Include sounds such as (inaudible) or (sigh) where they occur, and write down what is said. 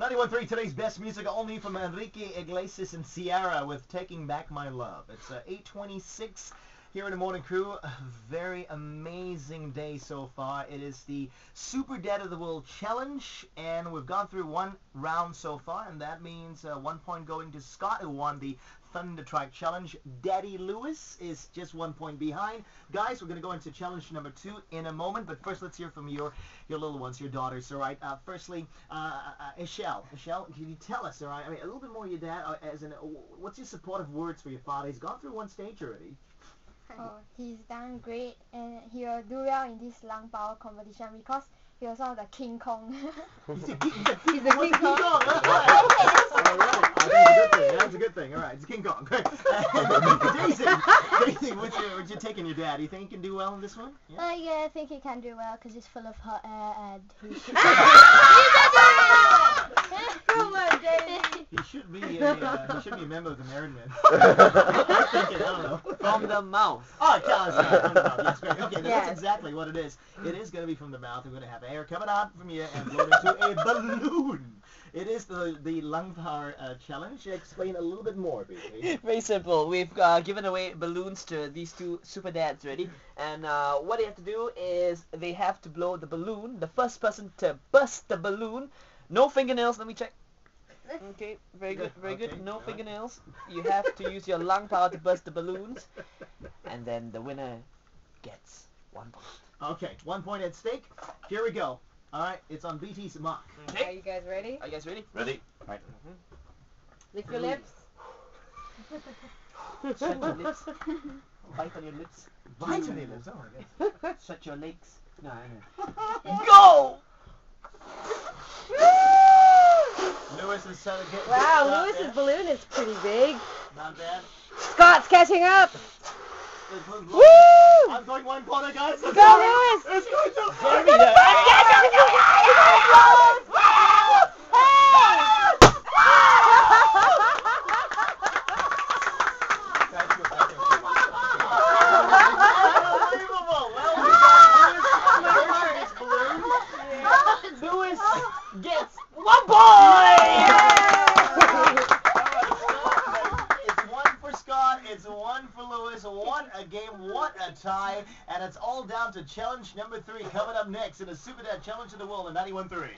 91.3, today's best music only from Enrique Iglesias and Ciara with Taking Back My Love. It's uh, 826 here in the Morning Crew. A very amazing day so far. It is the Super Dad of the World Challenge, and we've gone through one round so far, and that means uh, one point going to Scott, who won the Thunder Track Challenge. Daddy Lewis is just one point behind. Guys, we're going to go into challenge number two in a moment, but first let's hear from your your little ones, your daughters, all right? Uh, firstly, uh, uh, Michelle, can you tell us, all right, I mean, a little bit more your dad, uh, as in, uh, what's your supportive words for your father? He's gone through one stage already. Oh, he's done great and he will do well in this lung power competition because he was one of the King Kong. (laughs) he's a King, he's a King Kong. All right. That's a good thing. That's a good thing. All right. It's King Kong. Great. Jason, Jason, what's your, what's your take on your dad? Do you think he can do well in this one? Yeah, uh, yeah I think he can do well because he's full of hot air and he (laughs) should Come on, David. He should be a, uh, he should be a member of the Married Men. (laughs) I'm thinking, I don't know. From the mouth. (laughs) Oh, tell us that. From the mouth. Yes, great. Okay, yes. that's exactly what it is. It is going to be from the mouth. We're going to have air coming out from you and blown into a (laughs) balloon. It is the the lung power uh, challenge. Explain a little bit more, baby. Very simple. We've uh, given away balloons to these two super dads already, and uh, what they have to do is they have to blow the balloon. The first person to burst the balloon, no fingernails. Let me check. Okay, very good, very okay. good. No fingernails. You have to use your lung power to burst the balloons, and then the winner gets one point. Okay, one point at stake. Here we go. All right, it's on BT's mark. Okay. Are you guys ready? Are you guys ready? Ready. All right. Mm -hmm. Lick your lips. (laughs) Shut your lips. Bite on your lips. Bite on your lips. Oh my god. (laughs) Shut your legs. No, no. (laughs) Go! Lewis is trying to get. Wow, Lewis's balloon is pretty big. Not bad. Scott's catching up. Woo! I'm going one corner, guys. Go, Lewis. It's going to. Jeremy, Lewis gets one point! It's one for Lewis. What a game. What a tie. And it's all down to challenge number three coming up next in the Super Dad Challenge of the World in 91.3.